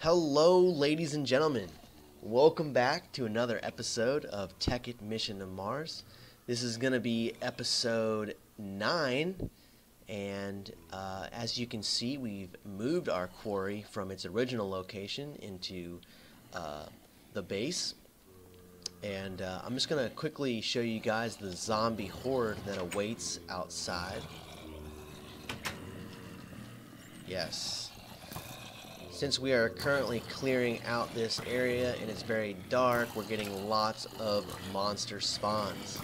Hello, ladies and gentlemen. Welcome back to another episode of Tekkit Mission to Mars. This is going to be episode 9, and uh, as you can see, we've moved our quarry from its original location into uh, the base. And uh, I'm just going to quickly show you guys the zombie horde that awaits outside. Yes. Since we are currently clearing out this area and it's very dark, we're getting lots of monster spawns.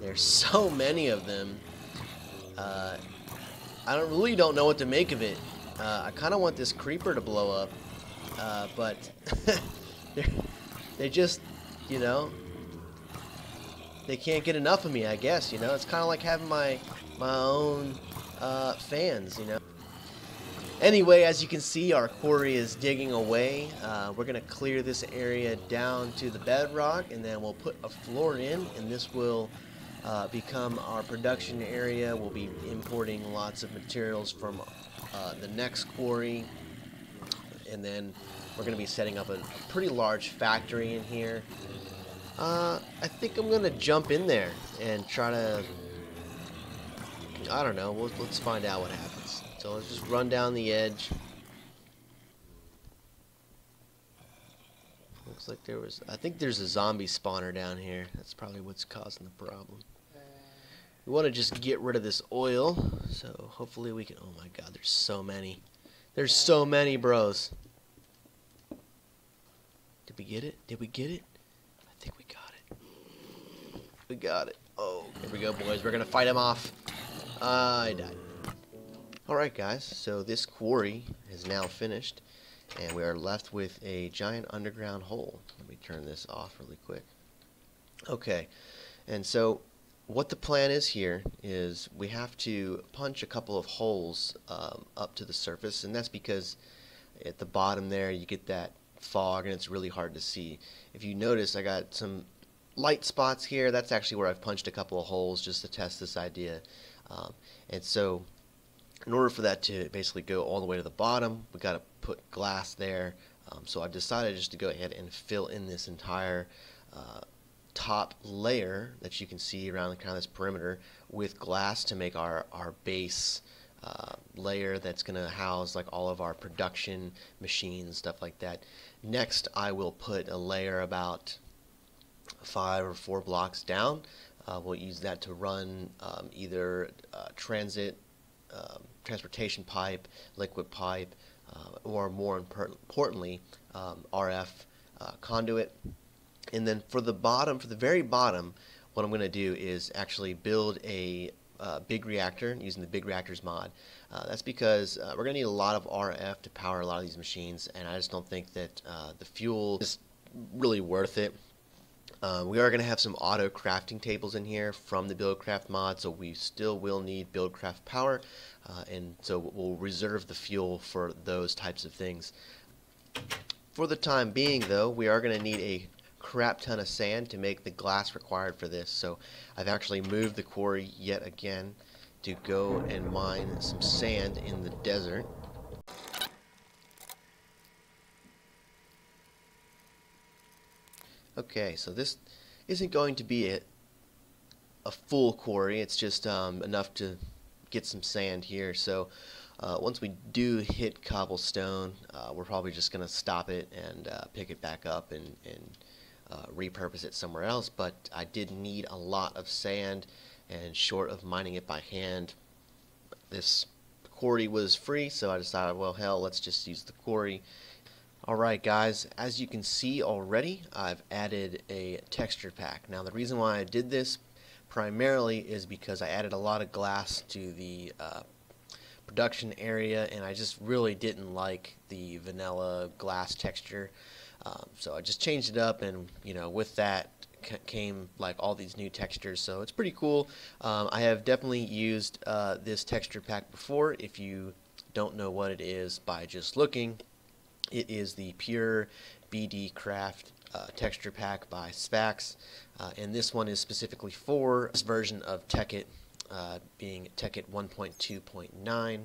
There's so many of them. Uh, I don't really don't know what to make of it. Uh, I kind of want this creeper to blow up, uh, but they're, they just, you know, they can't get enough of me. I guess you know it's kind of like having my my own uh, fans. You know. Anyway, as you can see, our quarry is digging away. Uh, we're going to clear this area down to the bedrock, and then we'll put a floor in, and this will uh, become our production area. We'll be importing lots of materials from uh, the next quarry, and then we're going to be setting up a pretty large factory in here. Uh, I think I'm going to jump in there and try to... I don't know. We'll, let's find out what happens. So let's just run down the edge. Looks like there was... I think there's a zombie spawner down here. That's probably what's causing the problem. We want to just get rid of this oil. So hopefully we can... Oh my god, there's so many. There's so many, bros. Did we get it? Did we get it? I think we got it. We got it. Oh, here we go, boys. We're going to fight him off. Uh, I died. Alright, guys. So this quarry is now finished. And we are left with a giant underground hole. Let me turn this off really quick. Okay. And so what the plan is here is we have to punch a couple of holes um, up to the surface. And that's because at the bottom there you get that fog and it's really hard to see. If you notice, I got some light spots here. That's actually where I've punched a couple of holes just to test this idea. Um, and so in order for that to basically go all the way to the bottom, we got to put glass there. Um, so I've decided just to go ahead and fill in this entire uh, top layer that you can see around kind of this perimeter with glass to make our, our base uh, layer that's going to house like all of our production machines, stuff like that. Next, I will put a layer about five or four blocks down. Uh, we'll use that to run um, either uh, transit, um, transportation pipe, liquid pipe, uh, or more importantly, um, RF uh, conduit. And then for the bottom, for the very bottom, what I'm going to do is actually build a uh, big reactor using the big reactors mod. Uh, that's because uh, we're going to need a lot of RF to power a lot of these machines, and I just don't think that uh, the fuel is really worth it. Uh, we are going to have some auto crafting tables in here from the BuildCraft mod, so we still will need BuildCraft power, uh, and so we'll reserve the fuel for those types of things. For the time being, though, we are going to need a crap ton of sand to make the glass required for this. So I've actually moved the quarry yet again to go and mine some sand in the desert. Okay, so this isn't going to be a, a full quarry. It's just um, enough to get some sand here. So uh, once we do hit cobblestone, uh, we're probably just going to stop it and uh, pick it back up and, and uh, repurpose it somewhere else, but I did need a lot of sand, and short of mining it by hand, this quarry was free, so I decided, well, hell, let's just use the quarry. Alright guys, as you can see already, I've added a texture pack. Now the reason why I did this primarily is because I added a lot of glass to the uh, production area and I just really didn't like the vanilla glass texture. Um, so I just changed it up, and you know, with that came like all these new textures. So it's pretty cool. Um, I have definitely used uh, this texture pack before. If you don't know what it is by just looking, it is the Pure BD Craft uh, texture pack by Sphax, uh, and this one is specifically for this version of Tekkit, uh, being Tekkit 1.2.9.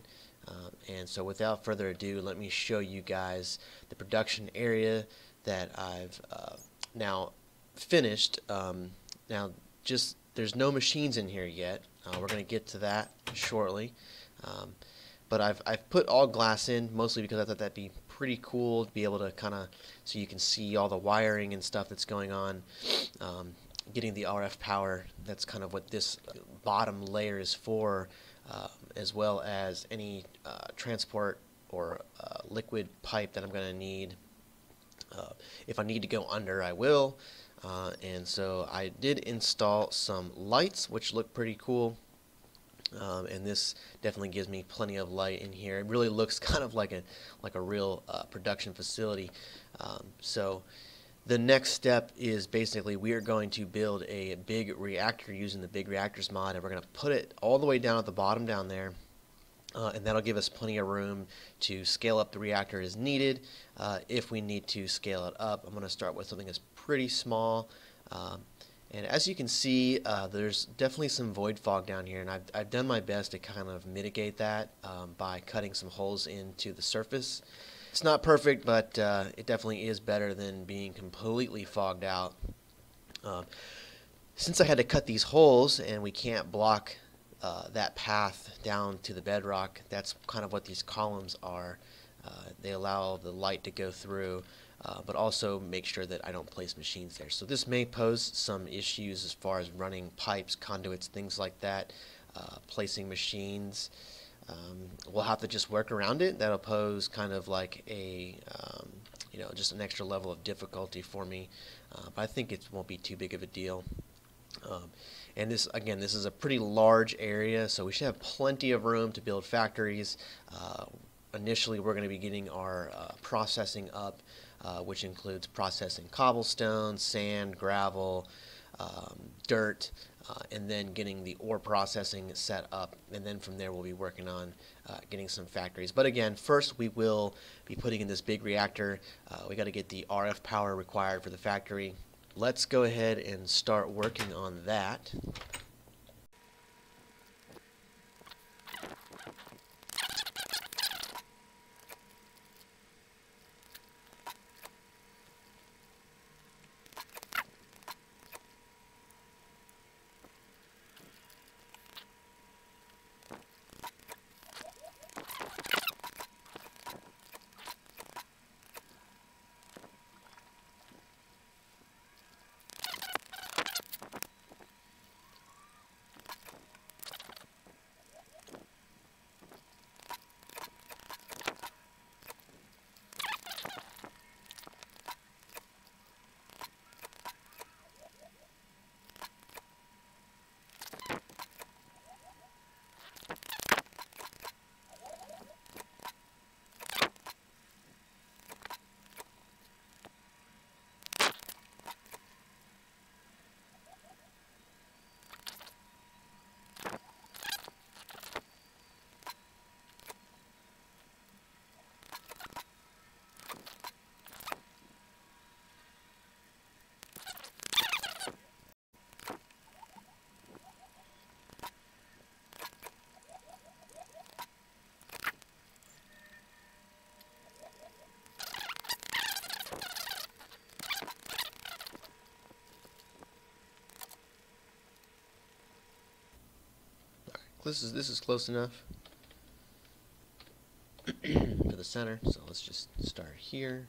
Um, and so without further ado, let me show you guys the production area that I've uh, now finished. Um, now, just there's no machines in here yet. Uh, we're going to get to that shortly. Um, but I've, I've put all glass in mostly because I thought that'd be pretty cool to be able to kind of so you can see all the wiring and stuff that's going on. Um, getting the RF power, that's kind of what this bottom layer is for, uh, as well as any uh, transport or uh, liquid pipe that I'm going to need. Uh, if I need to go under, I will. Uh, and so I did install some lights, which look pretty cool. Um, and this definitely gives me plenty of light in here. It really looks kind of like a like a real uh, production facility. Um, so the next step is basically we are going to build a big reactor using the big reactors mod, and we're going to put it all the way down at the bottom down there. Uh, and that'll give us plenty of room to scale up the reactor as needed. Uh, if we need to scale it up, I'm going to start with something that's pretty small. Um, and as you can see, uh, there's definitely some void fog down here, and I've, I've done my best to kind of mitigate that um, by cutting some holes into the surface. It's not perfect, but uh, it definitely is better than being completely fogged out. Um, since I had to cut these holes and we can't block uh, that path down to the bedrock, that's kind of what these columns are. Uh, they allow the light to go through uh, but also make sure that I don't place machines there. So this may pose some issues as far as running pipes, conduits, things like that, uh, placing machines. Um, we'll have to just work around it. That'll pose kind of like a, um, you know, just an extra level of difficulty for me. Uh, but I think it won't be too big of a deal. Um, and this, again, this is a pretty large area, so we should have plenty of room to build factories. Uh, initially, we're going to be getting our uh, processing up uh, which includes processing cobblestone, sand, gravel, um, dirt, uh, and then getting the ore processing set up. And then from there, we'll be working on uh, getting some factories. But again, first we will be putting in this big reactor. Uh, we got to get the RF power required for the factory. Let's go ahead and start working on that. This is this is close enough for the center. So let's just start here.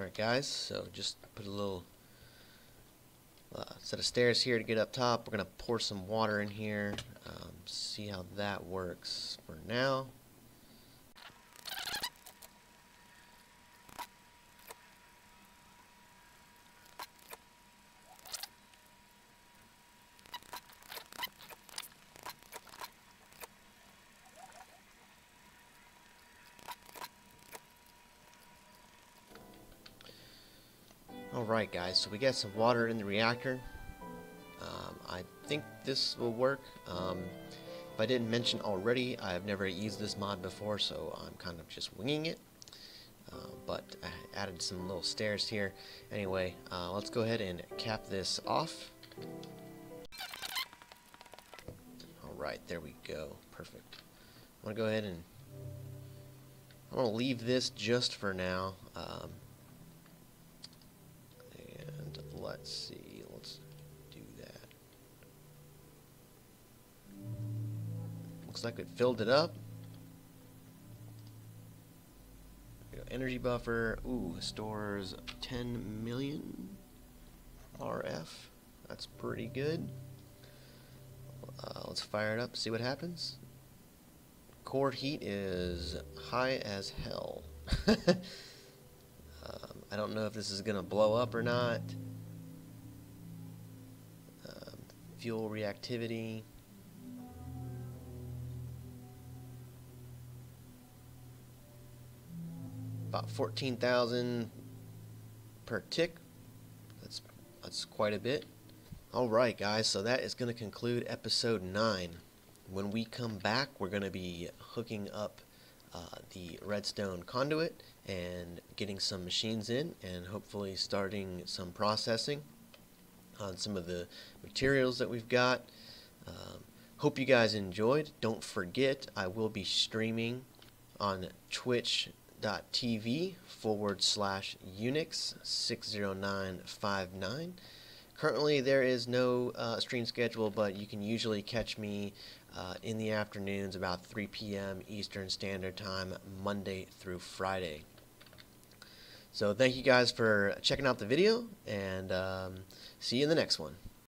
Alright guys, so just put a little uh, set of stairs here to get up top. We're going to pour some water in here, um, see how that works for now. Alright guys, so we got some water in the reactor. Um, I think this will work. Um, if I didn't mention already, I've never used this mod before, so I'm kind of just winging it. Uh, but I added some little stairs here. Anyway, uh, let's go ahead and cap this off. Alright, there we go. Perfect. I'm going to go ahead and I'm going to leave this just for now. Um, let's see, let's do that. Looks like it filled it up. Energy buffer, ooh, stores 10 million RF. That's pretty good. Uh, let's fire it up, see what happens. Core heat is high as hell. um, I don't know if this is going to blow up or not. Fuel reactivity. About 14,000 per tick. That's, that's quite a bit. Alright guys, so that is going to conclude episode 9. When we come back, we're going to be hooking up uh, the redstone conduit and getting some machines in and hopefully starting some processing on some of the materials that we've got. Um, hope you guys enjoyed. Don't forget, I will be streaming on twitch.tv forward slash Unix 60959. Currently, there is no uh, stream schedule, but you can usually catch me uh, in the afternoons about 3 p.m. Eastern Standard Time, Monday through Friday. So thank you guys for checking out the video, and um, see you in the next one.